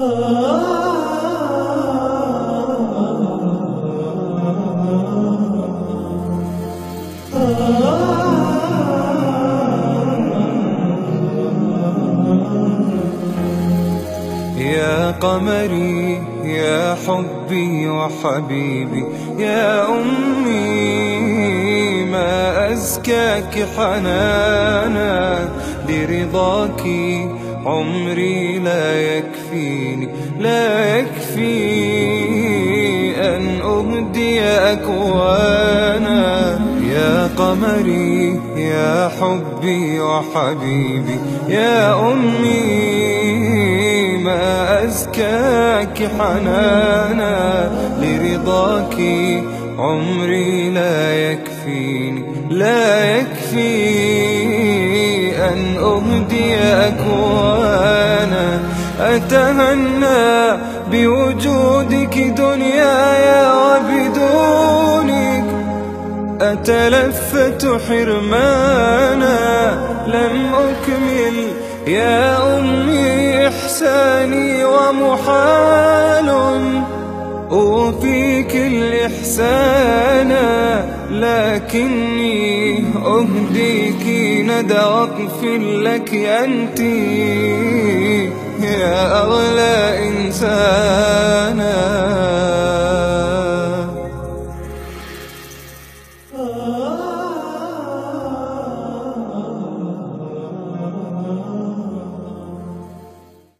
يا قمري يا حبي وحبيبي يا أمي ما أزكاك حنانا لرضاك عمري لا يكفيني لا يكفي أن أهدي أكوانا يا قمري يا حبي وحبيبي يا أمي ما أزكاك حنانا لرضاك عمري لا يكفيني لا يكفي أن أهدي أكوانا أتمنى بوجودك دنياي وبدونك. أتلفت حرمانا لم أكمل يا أمي إحساني ومحال أوفيك الإحسان لكني أهديك ندى وقف لك أنت يا أغلى إنسانا.